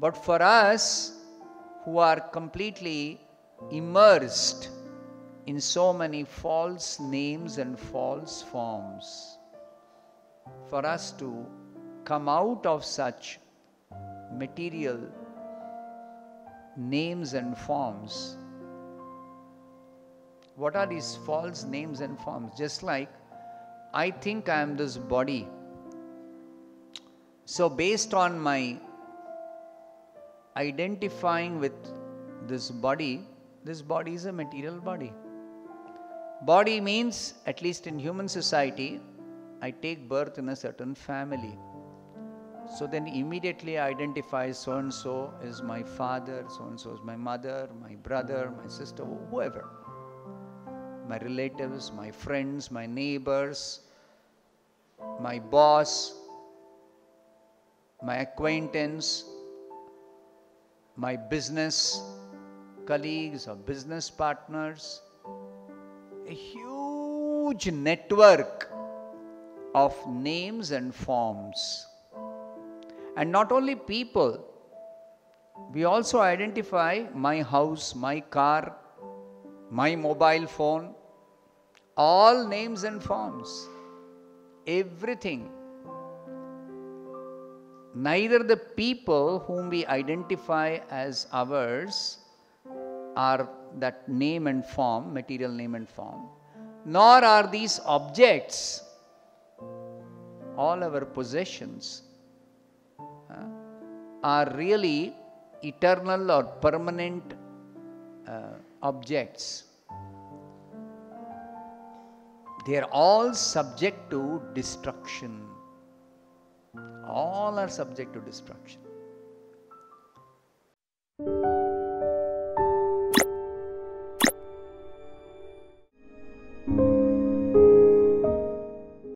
But for us who are completely immersed in so many false names and false forms, for us to come out of such material names and forms. What are these false names and forms? Just like I think I am this body. So, based on my identifying with this body, this body is a material body. Body means, at least in human society, I take birth in a certain family. So then immediately I identify so and so is my father, so and so is my mother, my brother, my sister, whoever. My relatives, my friends, my neighbors, my boss, my acquaintance, my business colleagues or business partners. A huge network of names and forms and not only people, we also identify my house, my car, my mobile phone, all names and forms, everything. Neither the people whom we identify as ours are that name and form, material name and form, nor are these objects all our possessions are really eternal or permanent uh, objects. They are all subject to destruction. All are subject to destruction.